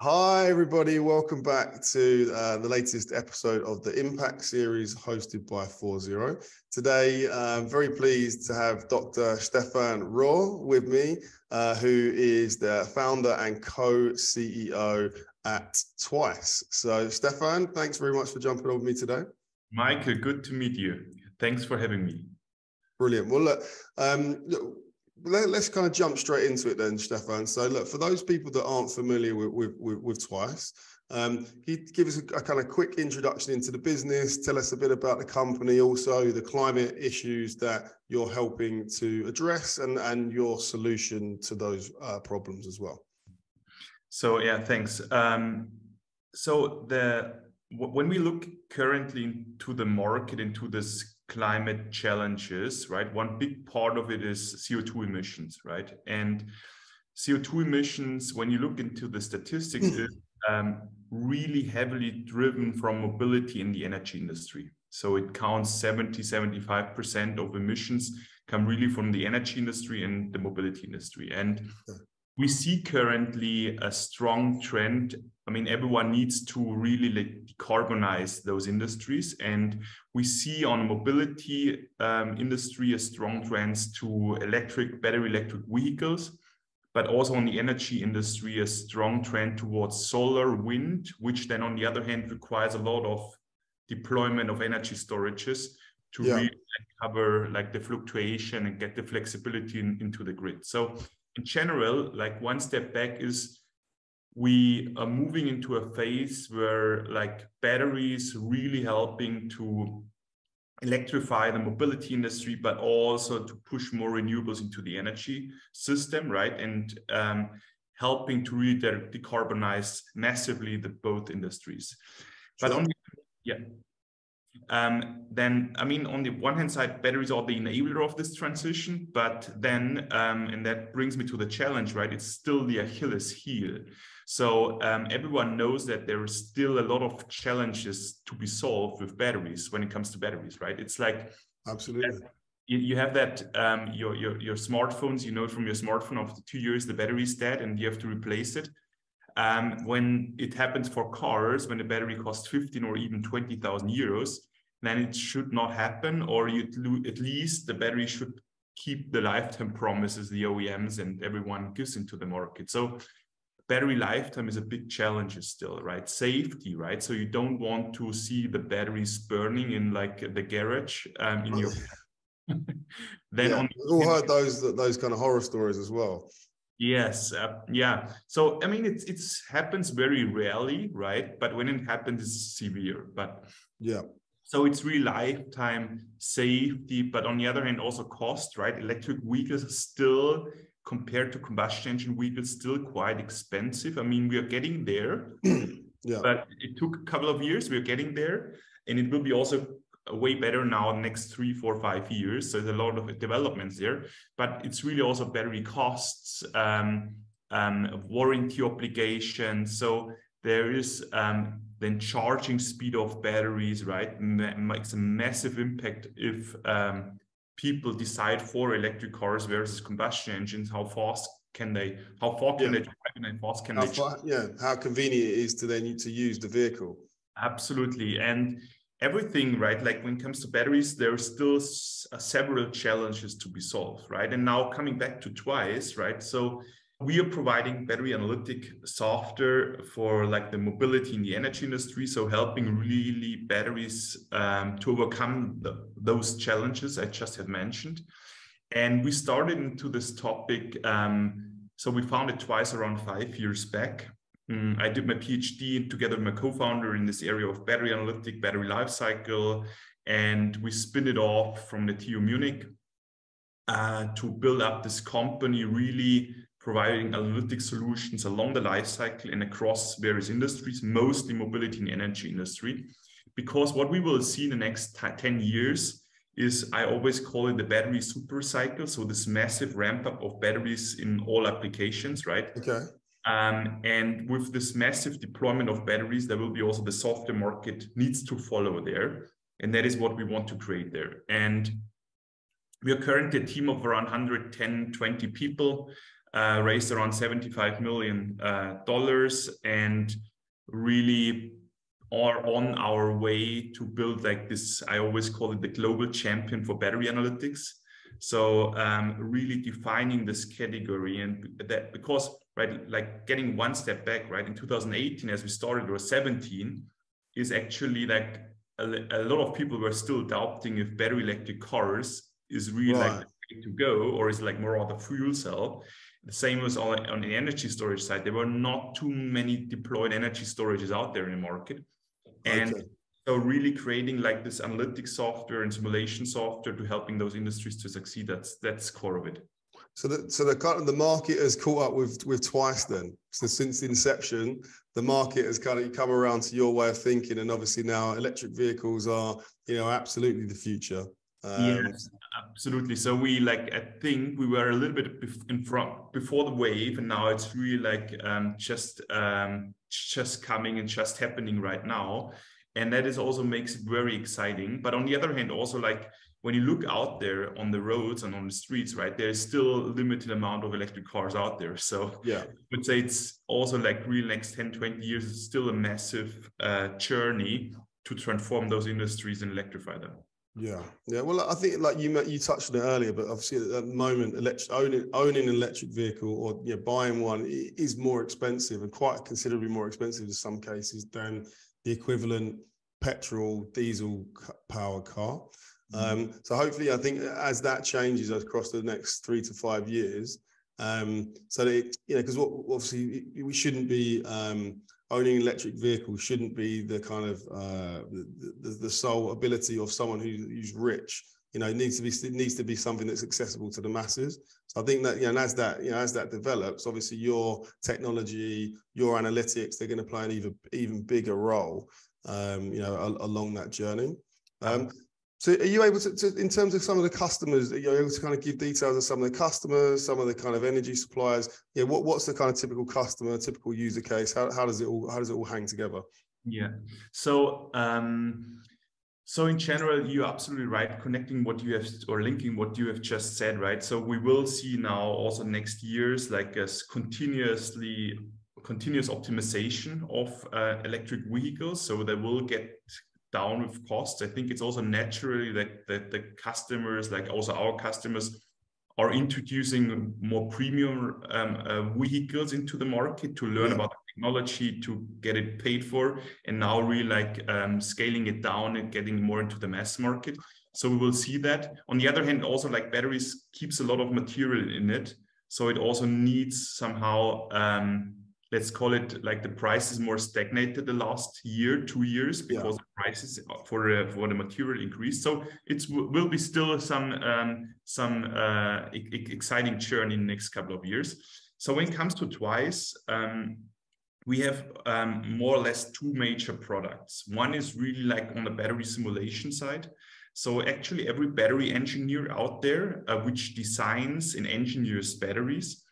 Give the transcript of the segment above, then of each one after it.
Hi, everybody. Welcome back to uh, the latest episode of the Impact series hosted by 4Zero. Today, I'm very pleased to have Dr. Stephan Rohr with me, uh, who is the founder and co CEO at TWAICE. So, Stephan, thanks very much for jumping on with me today. Michael, good to meet you. Thanks for having me. Brilliant. Well, look, um, look let, us kind of jump straight into it then, Stephan. So, look, for those people that aren't familiar with, with, with, TWAICE, um, can you give us a, a, kind of quick introduction into the business? Tell us a bit about the company, also the climate issues that you're helping to address, and and your solution to those uh, problems as well. So yeah, thanks. Um, so the when we look currently into the market, into this climate challenges, right? One big part of it is CO2 emissions, right? And CO2 emissions, when you look into the statistics, is um, really heavily driven from mobility in the energy industry. So it counts 70, 75% of emissions come really from the energy industry and the mobility industry. And we see currently a strong trend. I mean, everyone needs to really like decarbonize those industries, and we see on mobility um, industry a strong trend to electric, battery electric vehicles, but also on the energy industry a strong trend towards solar, wind, which then on the other hand requires a lot of deployment of energy storages to yeah. really cover like the fluctuation and get the flexibility in, into the grid. So in general, like one step back is we are moving into a phase where like batteries really helping to electrify the mobility industry, but also to push more renewables into the energy system, right? And um, helping to really decarbonize massively the both industries. But on yeah, um, then I mean, on the one hand side, batteries are the enabler of this transition, but then, um, and that brings me to the challenge, right? It's still the Achilles heel. So um, everyone knows that there is still a lot of challenges to be solved with batteries when it comes to batteries, right? It's like absolutely. You have that um, your, your your smartphones. You know from your smartphone after two years the battery is dead and you have to replace it. Um, when it happens for cars, when the battery costs 15 or even 20,000 euros, then it should not happen, or you, at least the battery should keep the lifetime promises the OEMs and everyone gives into the market. So battery lifetime is a big challenge still, right? Safety, right? So you don't want to see the batteries burning in like the garage um, in your. then yeah, on we've all heard those those kind of horror stories as well. Yes, uh, yeah. So I mean, it's it's happens very rarely, right? But when it happens, it's severe. But yeah. So it's really lifetime safety, but on the other hand, also cost, right? Electric vehicles are still compared to combustion engine vehicles still quite expensive. I mean, we are getting there, yeah. but it took a couple of years. We're getting there, and it will be also way better now next three four five years. So there's a lot of developments there but it's really also battery costs um, um, warranty obligations. So there is um, then charging speed of batteries right? Makes a massive impact if um, people decide for electric cars versus combustion engines how fast can they how far can yeah. they drive and how fast can how they far, yeah how convenient it is to then to use the vehicle. Absolutely and everything, right? Like when it comes to batteries, there are still uh, several challenges to be solved, right? And now coming back to TWAICE, right? So we are providing battery analytic software for like the mobility in the energy industry. So helping really batteries um, to overcome the, those challenges I just have mentioned. And we started into this topic. Um, so we founded TWAICE around five years back Mm, I did my PhD together with my co-founder in this area of battery analytic, battery life cycle, and we spin it off from the TU Munich uh, to build up this company, really providing analytic solutions along the life cycle and across various industries, mostly mobility and energy industry. Because what we will see in the next 10 years is I always call it the battery super cycle. So this massive ramp up of batteries in all applications, right? Okay. Um, and with this massive deployment of batteries, there will be also the software market needs to follow there. and that is what we want to create there. And we are currently a team of around 110, 20 people, uh, raised around 75 million uh, dollars, and really are on our way to build like this. I always call it the global champion for battery analytics. So um, really defining this category and that because right, like getting one step back, right? In 2018, as we started, or 17, is actually like a, a, lot of people were still doubting if battery electric cars is really right. like the way to go, or is like more of a fuel cell. The same was on, on the energy storage side. There were not too many deployed energy storages out there in the market. And okay. so really creating like this analytic software and simulation software to helping those industries to succeed. That's that's core of it. So the so the kind of the market has caught up with with TWAICE then. So since the inception, the market has kind of come around to your way of thinking, and obviously now electric vehicles are you know absolutely the future. Um, yes, absolutely. So we like I think we were a little bit in front before the wave, and now it's really like um, just um, just coming and just happening right now, and that is also makes it very exciting. But on the other hand, also like when you look out there on the roads and on the streets, right, there's still a limited amount of electric cars out there. So yeah, I would say it's also like really next 10, 20 years, it's still a massive uh, journey to transform those industries and electrify them. Yeah, yeah. Well, I think like you you touched on it earlier, but obviously at the moment, electric, owning owning an electric vehicle or you know, buying one is more expensive and quite considerably more expensive in some cases than the equivalent petrol diesel power car. Mm-hmm. Um, so hopefully, I think as that changes across the next three to five years, um, so that it, you know, because obviously we shouldn't be um, owning electric vehicles shouldn't be the kind of uh, the, the, sole ability of someone who, who's rich. You know, it needs to be it needs to be something that's accessible to the masses. So I think that you know, and as that you know, as that develops, obviously your technology, your analytics, they're going to play an even even bigger role. Um, you know, a, along that journey. Um, so are you able to, to, in terms of some of the customers, are you able to kind of give details of some of the customers, some of the kind of energy suppliers? Yeah, what, what's the kind of typical customer, typical user case? How, how does it all how does it all hang together? Yeah. So um so in general, you're absolutely right, connecting what you have or linking what you have just said, right? So we will see now also next years like as continuously continuous optimization of uh, electric vehicles. So they will get down with costs. I think it's also naturally that, that the customers, like also our customers, are introducing more premium um, uh, vehicles into the market to learn about the technology, to get it paid for, and now really like um, scaling it down and getting more into the mass market. So we will see that. On the other hand, also like batteries keeps a lot of material in it, so it also needs somehow um, let's call it like the price is more stagnated the last year, two years because yeah. the prices for uh, for the material increased. So it will be still some um, some uh, exciting churn in the next couple of years. So when it comes to TWAICE, um, we have um, more or less two major products. One is really like on the battery simulation side. So actually every battery engineer out there uh, which designs and engineers batteries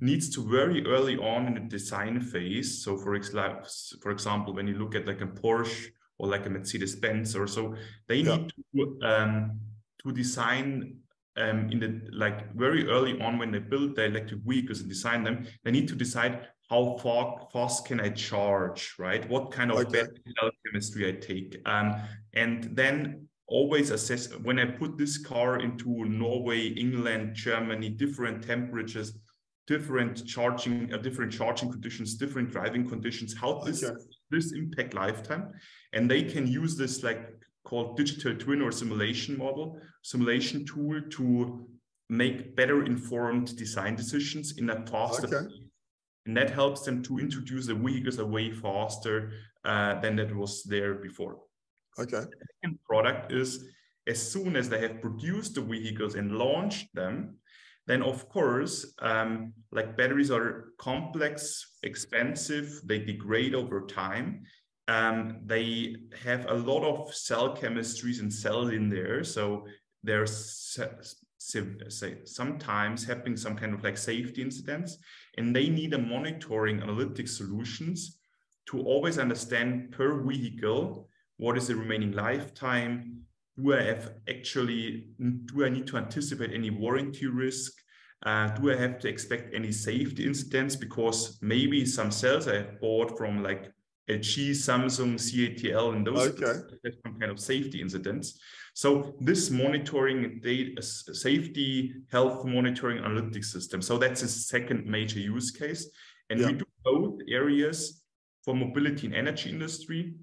needs to very early on in the design phase. So for, ex- for example, when you look at like a Porsche or like a Mercedes-Benz or so, they yeah. need to, um, to design um, in the like very early on when they build the electric vehicles and design them, they need to decide how far fast can I charge, right? What kind of okay. chemistry I take, um, and then always assess when I put this car into Norway, England, Germany, different temperatures different charging, uh, different charging conditions, different driving conditions, how this okay. this impact lifetime, and they can use this like called digital twin or simulation model, simulation tool to make better informed design decisions in a faster. Okay. And that helps them to introduce the vehicles a way faster uh, than that was there before. Okay. The second product is as soon as they have produced the vehicles and launched them, then of course, um, like batteries are complex, expensive, they degrade over time. Um, they have a lot of cell chemistries and cells in there. So there's sometimes happening some kind of like safety incidents and they need a monitoring analytic solutions to always understand per vehicle what is the remaining lifetime do I have actually, do I need to anticipate any warranty risk? Uh, do I have to expect any safety incidents? Because maybe some cells I have bought from like LG, Samsung, CATL, and those okay. some kind of safety incidents. So this monitoring data, safety, health monitoring analytics system. So that's a second major use case. And yeah. we do both areas for mobility and energy industry.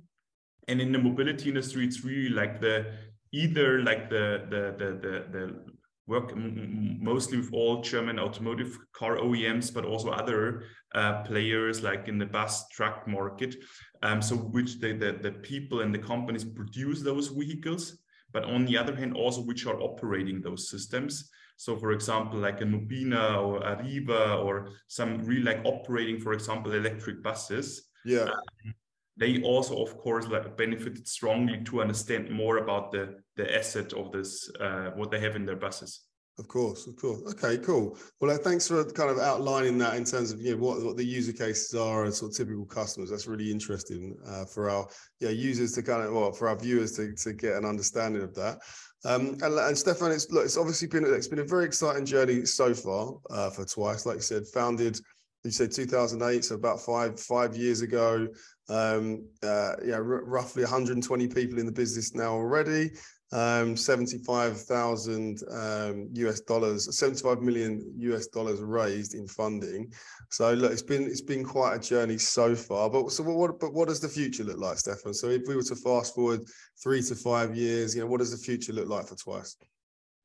And in the mobility industry, it's really like the either like the the the the, the work mostly with all German automotive car OEMs, but also other uh, players like in the bus truck market. Um, so which the, the, the people and the companies produce those vehicles, but on the other hand, also which are operating those systems. So for example, like a Nobina or Arriva or some really like operating, for example, electric buses. Yeah. Um, they also of course like benefited strongly to understand more about the the asset of this uh, what they have in their buses. Of course of course. Okay cool. Well uh, thanks for kind of outlining that in terms of you know what, what the user cases are and sort of typical customers. That's really interesting uh, for our yeah users to kind of well for our viewers to, to get an understanding of that. Um, and, and Stephan, it's look, it's obviously been it's been a very exciting journey so far uh, for TWAICE. Like you said, founded you said 2008, so about five five years ago. Um, uh, yeah, r- roughly 120 people in the business now already. Um, 75,000 um, US dollars, 75 million US dollars raised in funding. So look, it's been it's been quite a journey so far. But so what? But what does the future look like, Stephan? So if we were to fast forward three to five years, you know, what does the future look like for TWAICE?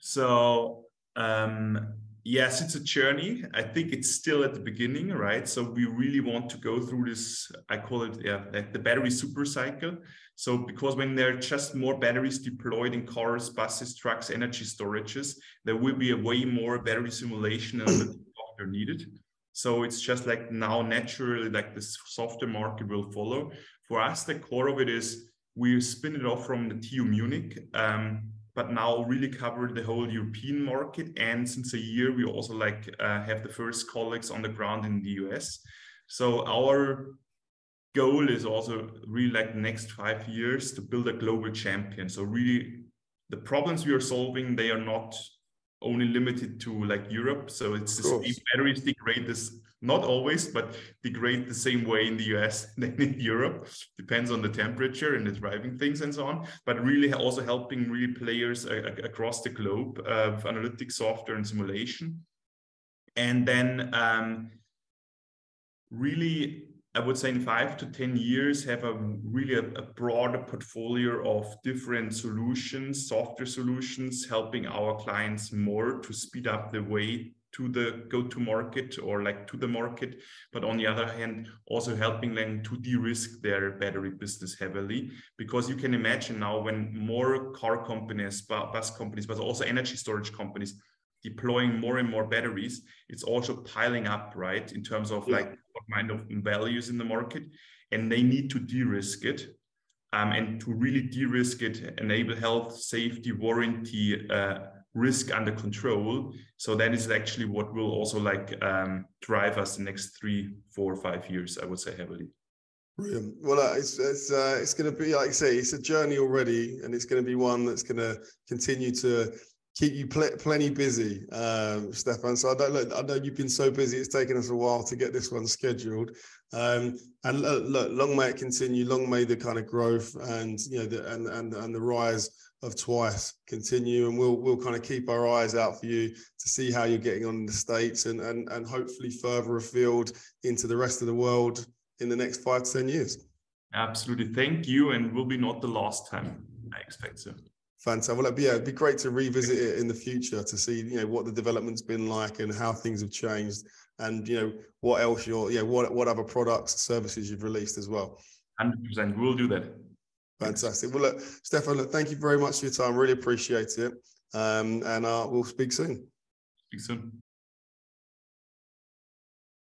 So um, yes, it's a journey. I think it's still at the beginning, right? So we really want to go through this. I call it yeah, like the battery super cycle. So because when there are just more batteries deployed in cars, buses, trucks, energy storages, there will be a way more battery simulation and software needed. So it's just like now naturally, like the software market will follow. For us, the core of it is we spin it off from the TU Munich. Um, but now really cover the whole European market. And since a year, we also like uh, have the first colleagues on the ground in the US. So our goal is also really like the next five years to build a global champion. So really the problems we are solving, they are not only limited to like Europe. So it's the same batteries degrade this not always, but degrade the same way in the US than in Europe. Depends on the temperature and the driving things and so on. But really also helping really players uh, across the globe uh, with analytics software and simulation. And then um, really I would say in five to 10 years, have a really a, a, broader portfolio of different solutions, software solutions, helping our clients more to speed up the way to the go-to market or like to the market. But on the other hand, also helping them to de-risk their battery business heavily. Because you can imagine now when more car companies, bus companies, but also energy storage companies deploying more and more batteries, it's also piling up, right? In terms of yeah. like what kind of values in the market, and they need to de-risk it. Um, and to really de-risk it, enable health, safety, warranty, uh, risk under control. So that is actually what will also like um, drive us the next three, four, five years. I would say heavily. Brilliant. Well, uh, it's it's uh, it's going to be like I say, it's a journey already, and it's going to be one that's going to continue to keep you pl- plenty busy, um, Stephan. So I don't look, I know you've been so busy; it's taken us a while to get this one scheduled. Um, and look, look, long may it continue. Long may the kind of growth and you know the, and and and the rise of TWAICE continue, and we'll we'll kind of keep our eyes out for you to see how you're getting on in the states and and and hopefully further afield into the rest of the world in the next five to ten years. Absolutely, thank you, and will be not the last time. I expect so. Fantastic. Well, it'd be, yeah, it'd be great to revisit it in the future to see, you know, what the development's been like and how things have changed, and you know what else you're, yeah, what what other products, services you've released as well. Hundred percent, we'll do that. Fantastic. Well, look, Stephan, look, thank you very much for your time. Really appreciate it, um, and uh, we'll speak soon. Speak soon.